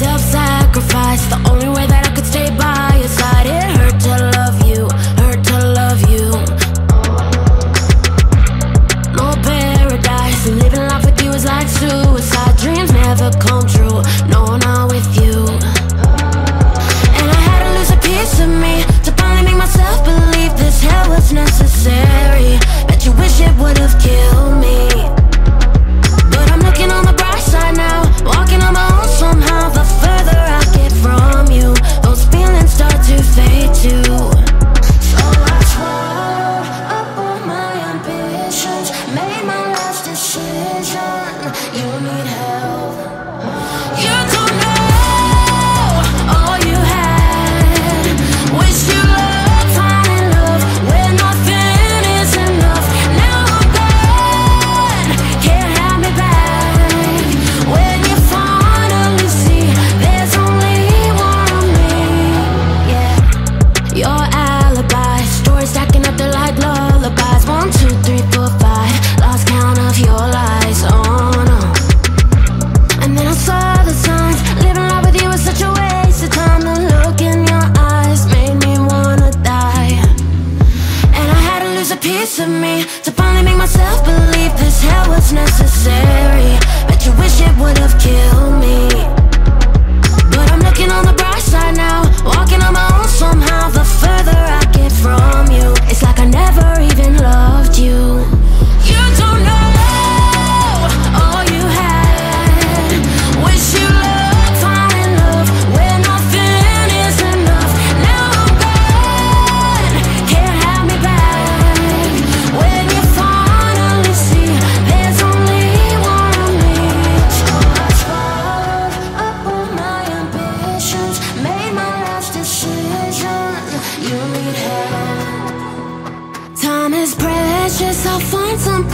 self-sacrifice. The only way a piece of me To finally make myself believe this hell was necessary. Bet you wish it would've killed me just I'll find something